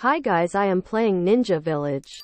Hi guys I am playing Ninja Village.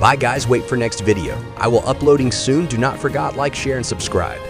Bye guys, wait for next video. I will uploading soon. Do not forget like, share, and subscribe.